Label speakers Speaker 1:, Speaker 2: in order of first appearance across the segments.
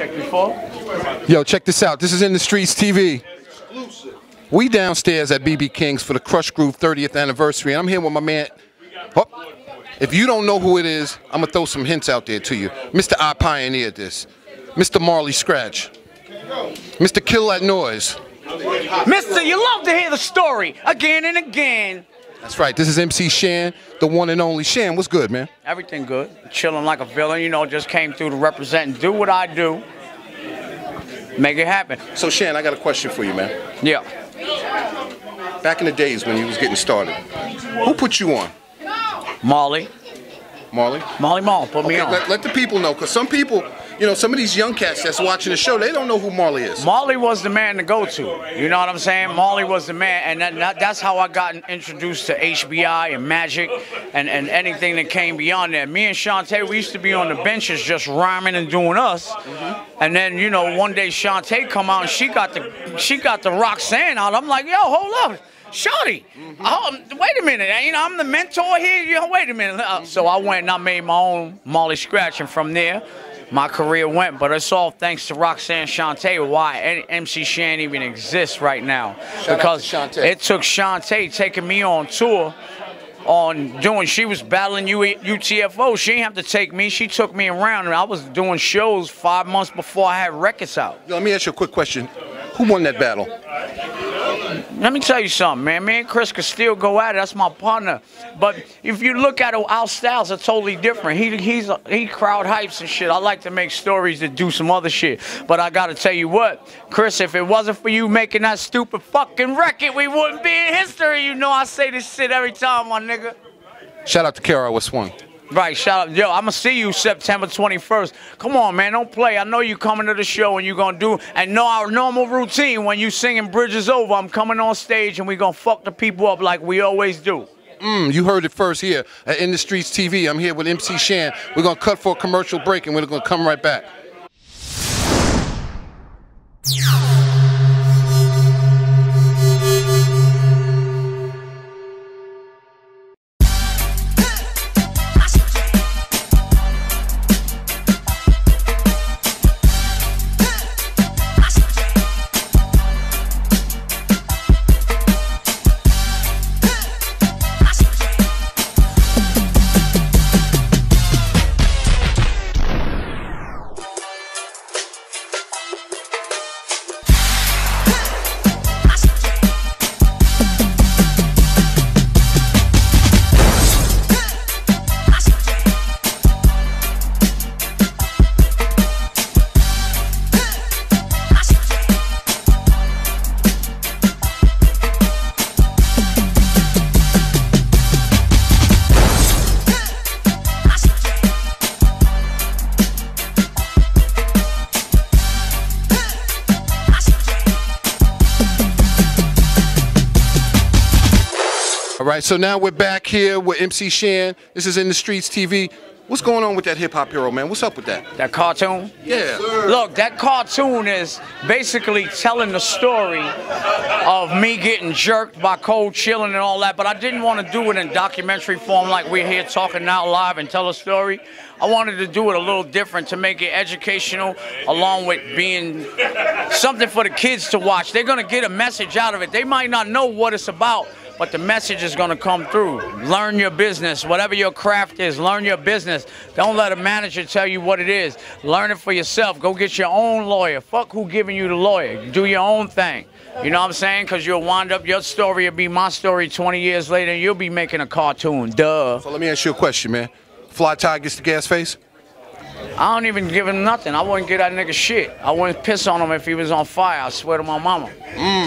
Speaker 1: check before.
Speaker 2: Yo, check this out. This is In the Streets TV. We downstairs at BB King's for the Krush Groove 30th anniversary, and I'm here with my man. Oh, if you don't know who it is, I'm gonna throw some hints out there to you. Mr. I pioneered this. Mr. Marley Scratch. Mr. Kill That Noise.
Speaker 1: Mister, you love to hear the story again and again.
Speaker 2: That's right. This is MC Shan, the one and only Shan. What's good, man?
Speaker 1: Everything good. Chilling like a villain, you know, just came through to represent and do what I do. Make it happen.
Speaker 2: So Shan, I got a question for you, man.
Speaker 1: Yeah.
Speaker 2: Back in the days when you was getting started, who put you on?
Speaker 1: Molly.
Speaker 2: Marley?
Speaker 1: Molly Mall, put me
Speaker 2: Okay,
Speaker 1: on.
Speaker 2: let, let the people know, because some people, you know, some of these young cats that's watching the show, they don't know who Marley is.
Speaker 1: Marley was the man to go to. You know what I'm saying? Marley was the man, and that, that- that's how I got introduced to HBI and Magic and, and anything that came beyond that. Me and Shante, we used to be on the benches just rhyming and doing us. And then, you know, one day Shante come out and she got the she got the Roxanne out. I'm like, yo, hold up. Shorty, oh, wait a minute. You know, I'm the mentor here. You know, wait a minute. Uh, So I went and I made my own Marley Scratch, and from there, my career went. But it's all thanks to Roxanne Shante why MC Shan even exists right now.
Speaker 2: Shout out to
Speaker 1: because
Speaker 2: Shante.
Speaker 1: it took Shante taking me on tour on doing she was battling U- UTFO. She didn't have to take me. She took me around and I was doing shows five months before I had records out.
Speaker 2: Yo, let me ask you a quick question. Who won that battle?
Speaker 1: Let me tell you something, man. Me and Chris could still go at it. That's my partner. But if you look at it, our styles are totally different. He he's he crowd hypes and shit. I like to make stories that do some other shit. But I gotta tell you what, Chris, if it wasn't for you making that stupid fucking record, we wouldn't be in history. You know I say this shit every time, my nigga.
Speaker 2: Shout out to KRS-One.
Speaker 1: Right, shout out. Yo, I'm gonna see you September 21st. Come on, man, don't play. I know you coming to the show and you gonna do and know our normal routine when you singing Bridge Is Over. I'm coming on stage and we gonna fuck the people up like we always do.
Speaker 2: Mm, you heard it first here at In the Streets TV. I'm here with MC Shan. We're gonna cut for a commercial break and we're gonna come right back. All right, so now we're back here with MC Shan. This is In the Streets TV. What's going on with that hip hop hero, man? What's up with that?
Speaker 1: That cartoon?
Speaker 2: Yeah.
Speaker 1: Look, that cartoon is basically telling the story of me getting jerked by Cold Chillin' and all that, but I didn't want to do it in documentary form like we're here talking now live and tell a story. I wanted to do it a little different to make it educational along with being something for the kids to watch. They're going to get a message out of it. They might not know what it's about, but the message is going to come through. Learn your business. Whatever your craft is, learn your business. Don't let a manager tell you what it is. Learn it for yourself. Go get your own lawyer. Fuck who giving you the lawyer. Do your own thing. You know what I'm saying? Because you'll wind up, your story will be my story 20 years later, and you'll be making a cartoon. Duh.
Speaker 2: So let me ask you a question, man. Fly Ty gets the gas face?
Speaker 1: I don't even give him nothing. I wouldn't give that nigga shit. I wouldn't piss on him if he was on fire. I swear to my mama. Mm.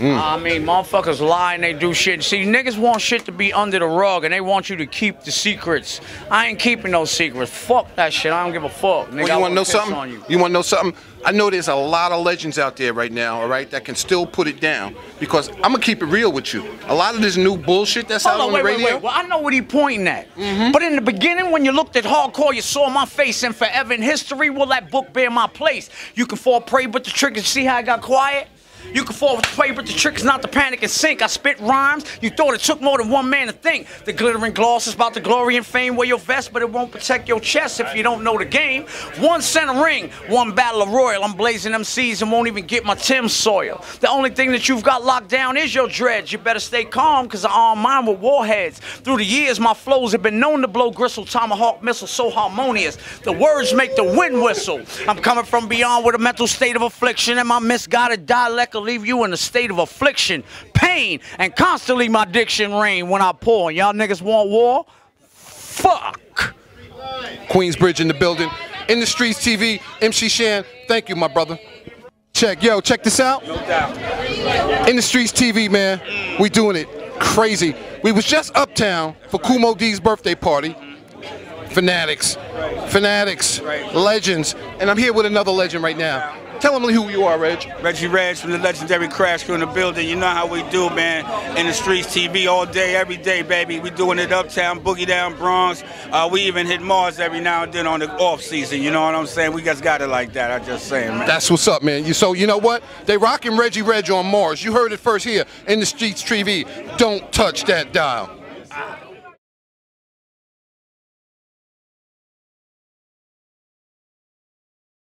Speaker 1: Mm. I mean, motherfuckers lie and they do shit. See, niggas want shit to be under the rug and they want you to keep the secrets. I ain't keeping no secrets. Fuck that shit. I don't give a fuck. Nigga,
Speaker 2: Well, you want to know something?
Speaker 1: you.
Speaker 2: You, want to know something? I know there's a lot of legends out there right now, all right, that can still put it down. Because I'm gonna keep it real with you. A lot of this new bullshit that's
Speaker 1: Hold
Speaker 2: out
Speaker 1: on,
Speaker 2: on
Speaker 1: wait,
Speaker 2: the radio.
Speaker 1: wait. Well, I know what he pointing at. Mm-hmm. But in the beginning, when you looked at hardcore, you saw my face, and forever in history, will that book bear my place? You can fall prey, but the trick is see how I got quiet. You can fall with play, but the trick is not to panic and sink. I spit rhymes, you thought it took more than one man to think. The glittering gloss is about the glory and fame. Wear your vest, but it won't protect your chest if you don't know the game. One center ring, one battle of royal. I'm blazing MCs and won't even get my Tim soil. The only thing that you've got locked down is your dreads. You better stay calm, cause I arm mine with warheads. Through the years, my flows have been known to blow gristle, tomahawk missiles so harmonious. The words make the wind whistle. I'm coming from beyond with a mental state of affliction, and my misguided dialect will leave you in a state of affliction, pain, and constantly my diction rain when I pour. Y'all niggas want war? Fuck.
Speaker 2: Queensbridge in the building. In the streets TV, MC Shan, thank you, my brother. Check, yo, check this out.
Speaker 1: No doubt.
Speaker 2: In the streets TV, man, we doing it crazy. We was just uptown for Kool Moe Dee's birthday party. Fanatics, fanatics, legends, and I'm here with another legend right now. Tell them who you are, Reg.
Speaker 3: Reggie Reg from the legendary Crash Crew in the building. You know how we do, man. In the streets, TV all day, every day, baby. We doing it uptown, boogie down Bronx. Uh, we even hit Mars every now and then on the off season. You know what I'm saying? We just got it like that. I'm just saying, man.
Speaker 2: That's what's up, man. You so you know what? They rocking Reggie Reg on Mars. You heard it first here in the streets TV. Don't touch that dial.